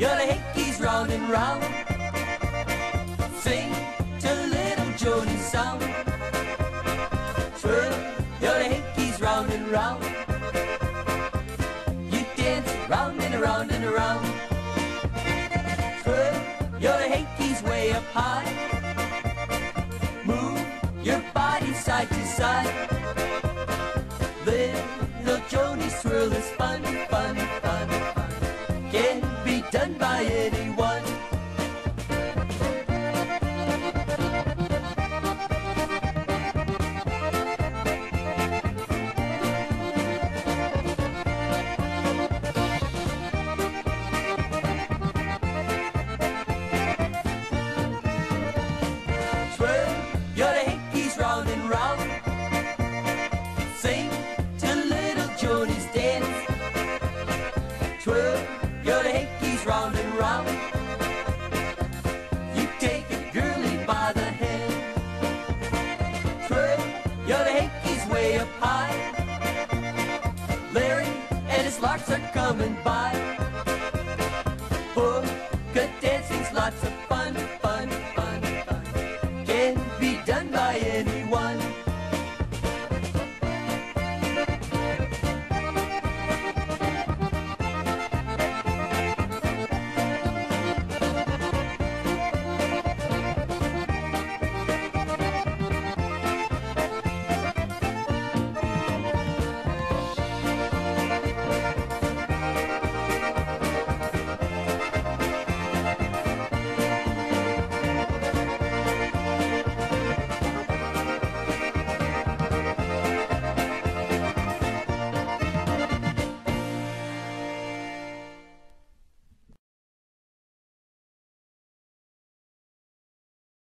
You're the hickeys round and round. Sing to little Joni's sound. Twirl, you're the hickeys round and round. You dance round and around and around. Twirl, you're the hickeys way up high. Move your body side to side. Little Joni's twirl is Can be done by anyone. Round and round. Sing to little Joni's goes round and round. You take a girlie by the head. Fred, your hanky's way up high. Larry and his larks are coming by. Hook, good dancing's lots of fun.